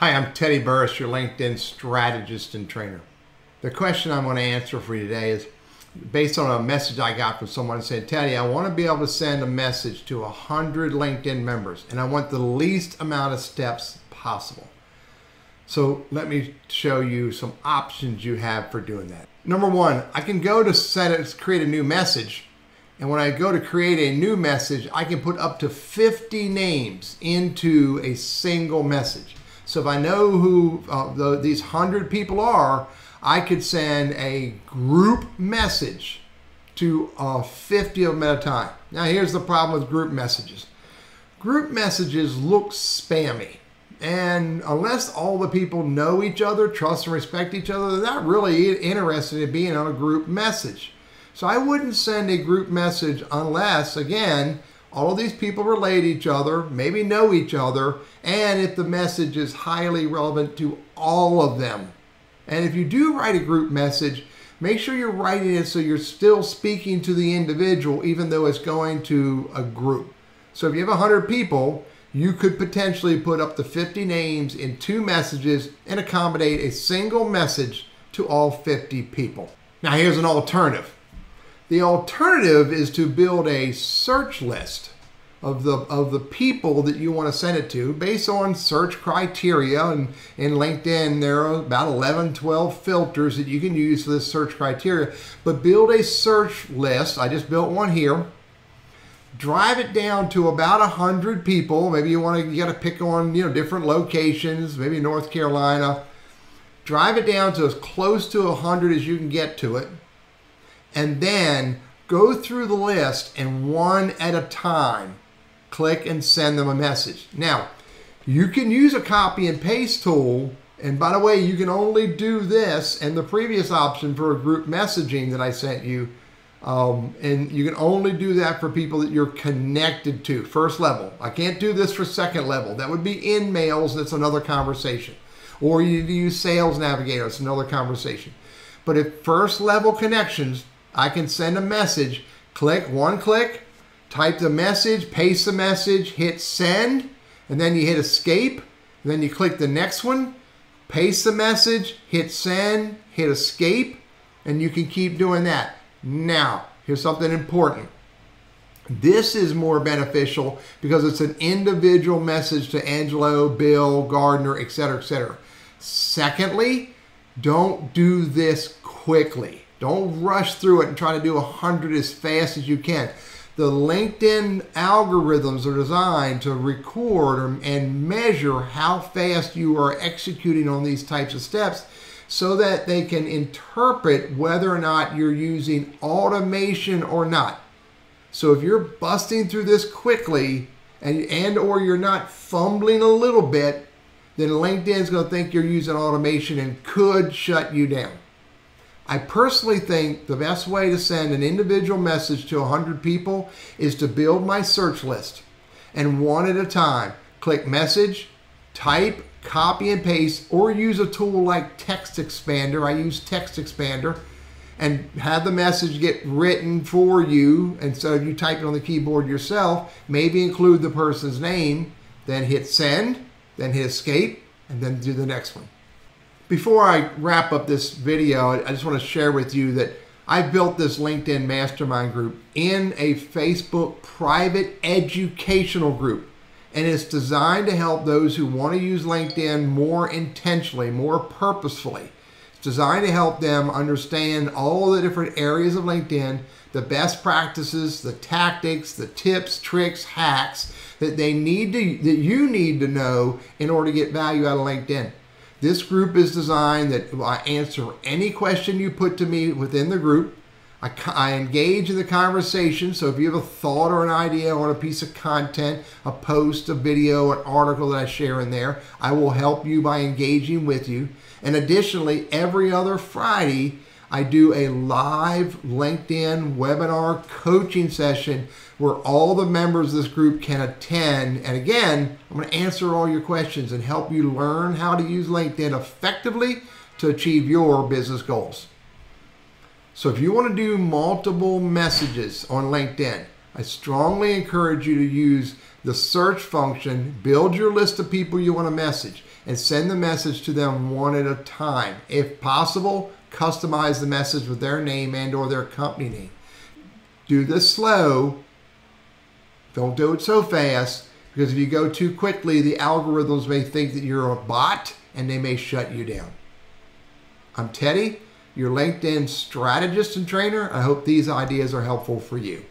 Hi, I'm Teddy Burriss, your LinkedIn strategist and trainer. The question I'm going to answer for you today is based on a message I got from someone saying, Teddy, I want to be able to send a message to 100 LinkedIn members and I want the least amount of steps possible. So let me show you some options you have for doing that. Number one, I can go to set it, create a new message. And when I go to create a new message, I can put up to 50 names into a single message. So if I know who uh, the, these 100 people are, I could send a group message to uh, 50 of them at a time. Now here's the problem with group messages. Group messages look spammy. And unless all the people know each other, trust and respect each other, they're not really interested in being on a group message. So I wouldn't send a group message unless, again, all of these people relate each other, maybe know each other, and if the message is highly relevant to all of them. And if you do write a group message, make sure you're writing it so you're still speaking to the individual, even though it's going to a group. So if you have 100 people, you could potentially put up to 50 names in two messages and accommodate a single message to all 50 people. Now here's an alternative. The alternative is to build a search list of the of the people that you want to send it to based on search criteria. And in linkedin there are about 11 12 filters that you can use for this search criteria. But build a search list i just built one here. Drive it down to about 100 people. Maybe you want to you got to pick on you know different locations maybe north carolina. Drive it down to as close to 100 as you can get to it and then go through the list and one at a time click and send them a message. Now, you can use a copy and paste tool. And by the way, you can only do this and the previous option for a group messaging that I sent you. Um, and you can only do that for people that you're connected to, first level. I can't do this for second level. That would be in mails, that's another conversation. Or you use Sales Navigator, it's another conversation. But if first level connections, I can send a message, click one click, type the message, paste the message, hit send, and then you hit escape. then you click the next one, paste the message, hit send, hit escape, and you can keep doing that. Now, here's something important. This is more beneficial because it's an individual message to Angelo, Bill, Gardner, etc., etc. Secondly, don't do this quickly. Don't rush through it and try to do 100 as fast as you can the LinkedIn algorithms are designed to record and measure how fast you are executing on these types of steps so that they can interpret whether or not you're using automation or not. So if you're busting through this quickly and, and or you're not fumbling a little bit, then LinkedIn's going to think you're using automation and could shut you down. I personally think the best way to send an individual message to 100 people is to build my search list and one at a time click message, type, copy and paste, or use a tool like Text Expander. I use Text Expander and have the message get written for you. And so you type it on the keyboard yourself, maybe include the person's name, then hit send, then hit escape, and then do the next one. Before I wrap up this video, I just want to share with you that I built this LinkedIn mastermind group in a Facebook private educational group. And it's designed to help those who want to use LinkedIn more intentionally, more purposefully. It's designed to help them understand all the different areas of LinkedIn, the best practices, the tactics, the tips, tricks, hacks that they need to that you need to know in order to get value out of LinkedIn. This group is designed that I answer any question you put to me within the group. I, I, engage in the conversation. So if you have a thought or an idea or a piece of content, a post, a video, an article that I share in there, I will help you by engaging with you. And additionally, every other Friday, I do a live LinkedIn webinar coaching session where all the members of this group can attend. And again, I'm going to answer all your questions and help you learn how to use LinkedIn effectively to achieve your business goals. So if you want to do multiple messages on LinkedIn, I strongly encourage you to use the search function, build your list of people you want to message. and send the message to them one at a time. If possible, customize the message with their name and or their company name. Do this slow. Don't do it so fast because if you go too quickly, the algorithms may think that you're a bot and they may shut you down. I'm Teddy, your LinkedIn strategist and trainer. I hope these ideas are helpful for you.